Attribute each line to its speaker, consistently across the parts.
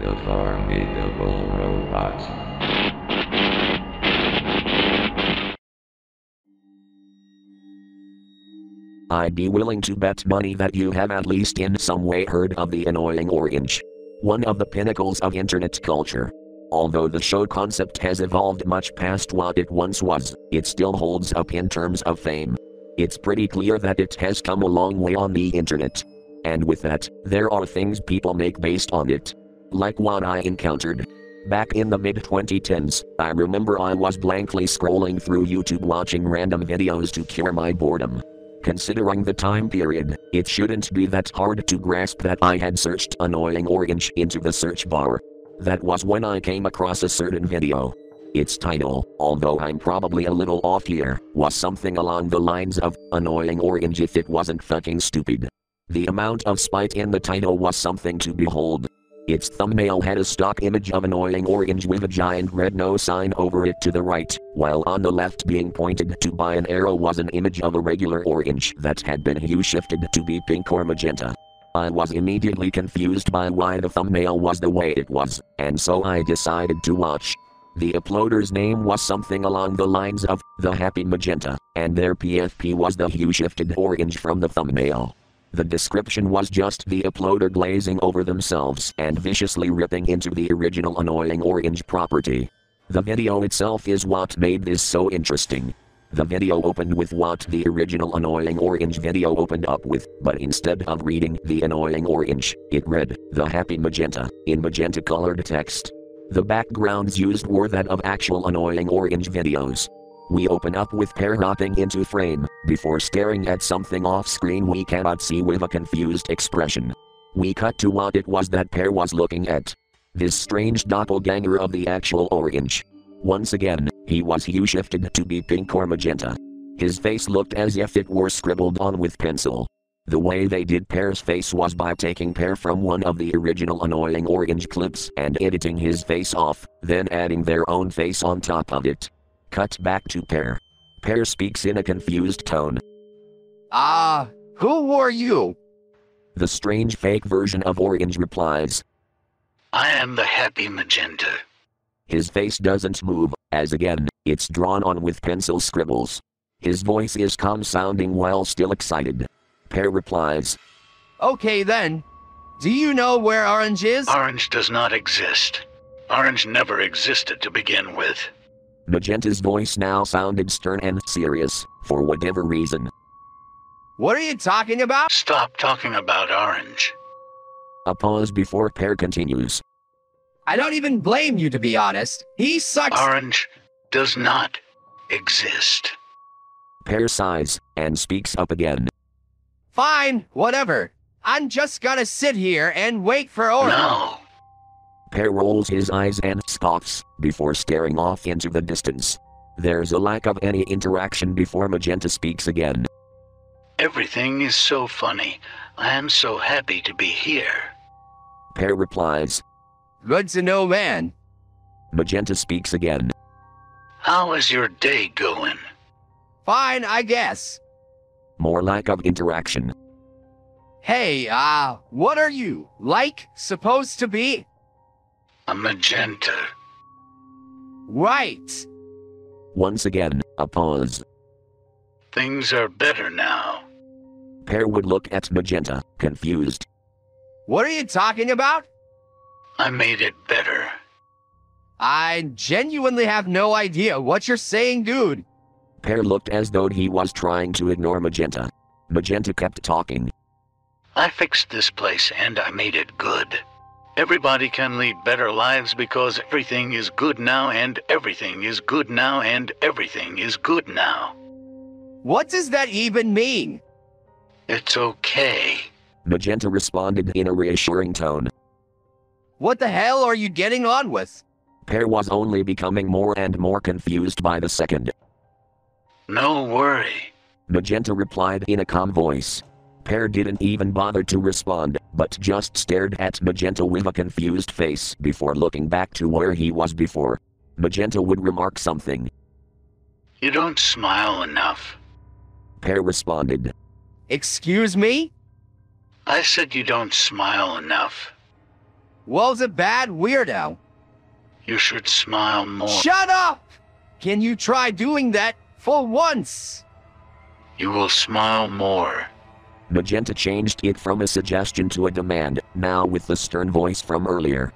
Speaker 1: The formidable robot.
Speaker 2: I'd be willing to bet money that you have at least in some way heard of the annoying orange. One of the pinnacles of internet culture. Although the show concept has evolved much past what it once was, it still holds up in terms of fame. It's pretty clear that it has come a long way on the internet. And with that, there are things people make based on it. Like what I encountered. Back in the mid 2010s, I remember I was blankly scrolling through YouTube watching random videos to cure my boredom. Considering the time period, it shouldn't be that hard to grasp that I had searched annoying orange into the search bar. That was when I came across a certain video. Its title, although I'm probably a little off here, was something along the lines of annoying orange if it wasn't fucking stupid. The amount of spite in the title was something to behold. Its thumbnail had a stock image of annoying orange with a giant red no sign over it to the right, while on the left being pointed to by an arrow was an image of a regular orange that had been hue shifted to be pink or magenta. I was immediately confused by why the thumbnail was the way it was, and so I decided to watch. The uploader's name was something along the lines of The Happy Magenta, and their PFP was the hue shifted orange from the thumbnail. The description was just the uploader glazing over themselves and viciously ripping into the original annoying orange property. The video itself is what made this so interesting. The video opened with what the original annoying orange video opened up with, but instead of reading the annoying orange, it read the happy magenta in magenta colored text. The backgrounds used were that of actual annoying orange videos. We open up with Pear hopping into frame, before staring at something off screen we cannot see with a confused expression. We cut to what it was that Pear was looking at. This strange doppelganger of the actual orange. Once again, he was hue shifted to be pink or magenta. His face looked as if it were scribbled on with pencil. The way they did Pear's face was by taking Pear from one of the original annoying orange clips and editing his face off, then adding their own face on top of it. Cut back to Pear. Pear speaks in a confused tone.
Speaker 3: Ah, who are you?
Speaker 2: The strange fake version of Orange replies.
Speaker 4: I am the happy magenta.
Speaker 2: His face doesn't move, as again, it's drawn on with pencil scribbles. His voice is calm sounding while still excited. Pear replies.
Speaker 3: Okay then. Do you know where Orange is?
Speaker 4: Orange does not exist. Orange never existed to begin with.
Speaker 2: Magenta's voice now sounded stern and serious, for whatever reason.
Speaker 3: What are you talking about?
Speaker 4: Stop talking about Orange.
Speaker 2: A pause before Pear continues.
Speaker 3: I don't even blame you to be honest. He sucks.
Speaker 4: Orange does not exist.
Speaker 2: Pear sighs, and speaks up again.
Speaker 3: Fine, whatever. I'm just gonna sit here and wait for Orange.
Speaker 4: No.
Speaker 2: Pear rolls his eyes and scoffs, before staring off into the distance. There's a lack of any interaction before Magenta speaks again.
Speaker 4: Everything is so funny. I am so happy to be here.
Speaker 2: Pear replies.
Speaker 3: Good to know, man.
Speaker 2: Magenta speaks again.
Speaker 4: How is your day going?
Speaker 3: Fine, I guess.
Speaker 2: More lack of interaction.
Speaker 3: Hey, uh, what are you, like, supposed to be?
Speaker 4: A magenta.
Speaker 3: Right.
Speaker 2: Once again, a pause.
Speaker 4: Things are better now.
Speaker 2: Pear would look at Magenta, confused.
Speaker 3: What are you talking about?
Speaker 4: I made it better.
Speaker 3: I genuinely have no idea what you're saying, dude.
Speaker 2: Pear looked as though he was trying to ignore Magenta. Magenta kept talking.
Speaker 4: I fixed this place and I made it good. Everybody can lead better lives because everything is good now and everything is good now and everything is good now.
Speaker 3: What does that even mean?
Speaker 4: It's okay.
Speaker 2: Magenta responded in a reassuring tone.
Speaker 3: What the hell are you getting on with?
Speaker 2: Pear was only becoming more and more confused by the second.
Speaker 4: No worry.
Speaker 2: Magenta replied in a calm voice. Pear didn't even bother to respond, but just stared at Magenta with a confused face before looking back to where he was before. Magenta would remark something.
Speaker 4: You don't smile enough.
Speaker 2: Pear responded.
Speaker 3: Excuse me?
Speaker 4: I said you don't smile enough.
Speaker 3: was a bad weirdo.
Speaker 4: You should smile more.
Speaker 3: Shut up! Can you try doing that for once?
Speaker 4: You will smile more.
Speaker 2: Magenta changed it from a suggestion to a demand, now with the stern voice from earlier.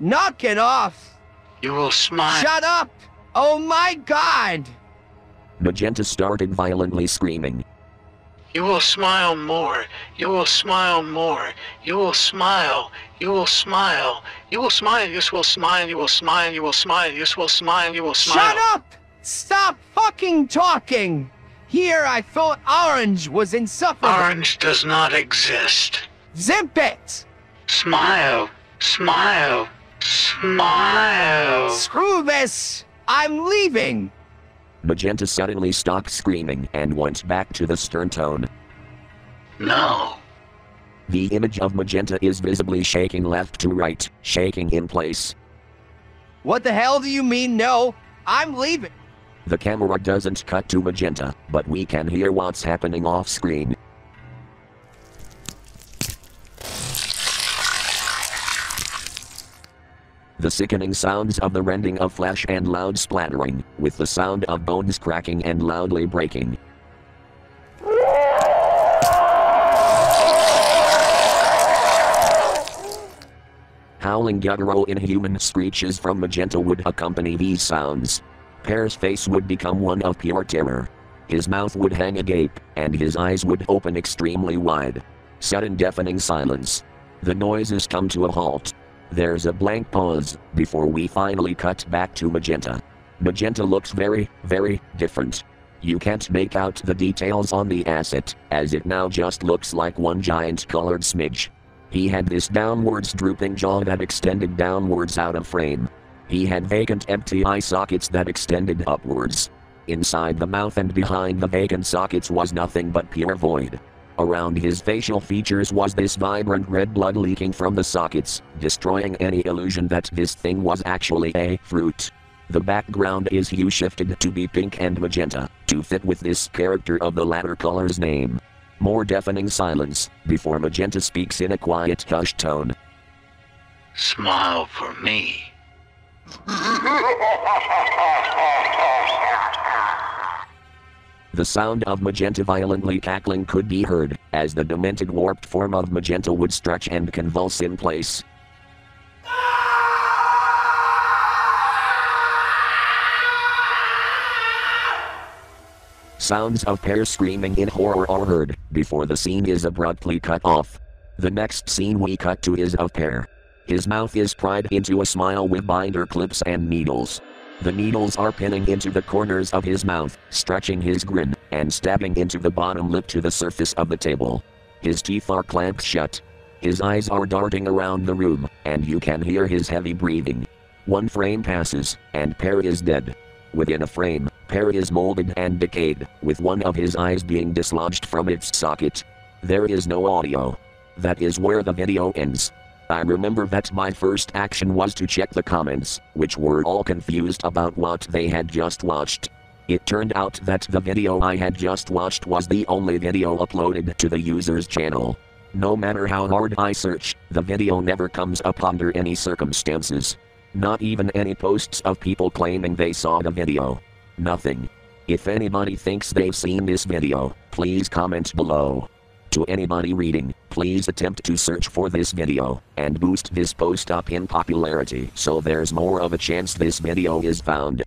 Speaker 3: Knock it off!
Speaker 4: You will smile.
Speaker 3: Shut up! Oh my god!
Speaker 2: Magenta started violently screaming.
Speaker 4: You will smile more. You will smile more. You will smile. You will smile. You will smile. You will smile. You will smile. You will smile. You will smile. You will smile.
Speaker 3: Shut up! Stop fucking talking! Here I thought orange was insufferable.
Speaker 4: Orange does not exist.
Speaker 3: Zip it!
Speaker 4: Smile. Smile. Smile.
Speaker 3: Screw this! I'm leaving!
Speaker 2: Magenta suddenly stopped screaming and went back to the stern tone.
Speaker 4: No.
Speaker 2: The image of Magenta is visibly shaking left to right, shaking in place.
Speaker 3: What the hell do you mean no? I'm leaving.
Speaker 2: The camera doesn't cut to Magenta, but we can hear what's happening off screen. The sickening sounds of the rending of flesh and loud splattering, with the sound of bones cracking and loudly breaking. Howling guttural inhuman screeches from Magenta would accompany these sounds. Pear's face would become one of pure terror. His mouth would hang agape, and his eyes would open extremely wide. Sudden deafening silence. The noises come to a halt. There's a blank pause before we finally cut back to Magenta. Magenta looks very, very different. You can't make out the details on the asset, as it now just looks like one giant colored smidge. He had this downwards drooping jaw that extended downwards out of frame. He had vacant empty eye sockets that extended upwards. Inside the mouth and behind the vacant sockets was nothing but pure void. Around his facial features was this vibrant red blood leaking from the sockets, destroying any illusion that this thing was actually a fruit. The background is hue shifted to be pink and magenta, to fit with this character of the latter color's name. More deafening silence, before Magenta speaks in a quiet hushed tone.
Speaker 4: Smile for me.
Speaker 2: The sound of Magenta violently cackling could be heard, as the demented warped form of Magenta would stretch and convulse in place. Sounds of Pear screaming in horror are heard, before the scene is abruptly cut off. The next scene we cut to is of Pear. His mouth is pried into a smile with binder clips and needles. The needles are pinning into the corners of his mouth, stretching his grin, and stabbing into the bottom lip to the surface of the table. His teeth are clamped shut. His eyes are darting around the room, and you can hear his heavy breathing. One frame passes, and Pear is dead. Within a frame, Pear is molded and decayed, with one of his eyes being dislodged from its socket. There is no audio. That is where the video ends. I remember that my first action was to check the comments, which were all confused about what they had just watched. It turned out that the video I had just watched was the only video uploaded to the user's channel. No matter how hard I search, the video never comes up under any circumstances. Not even any posts of people claiming they saw the video. Nothing. If anybody thinks they've seen this video, please comment below. To anybody reading, please attempt to search for this video and boost this post up in popularity so there's more of a chance this video is found.